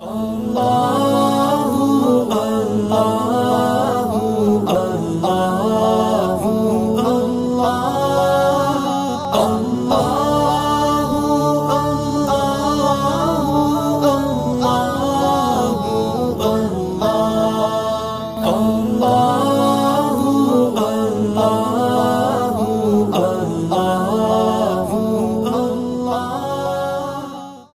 Allah.